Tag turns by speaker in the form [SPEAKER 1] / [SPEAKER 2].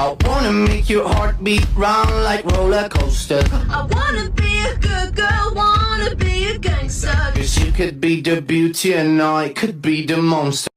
[SPEAKER 1] I wanna make your heart beat round like roller coaster.
[SPEAKER 2] I wanna be a good girl, wanna be a gangster.
[SPEAKER 1] Cause you could be the beauty and I could be the monster.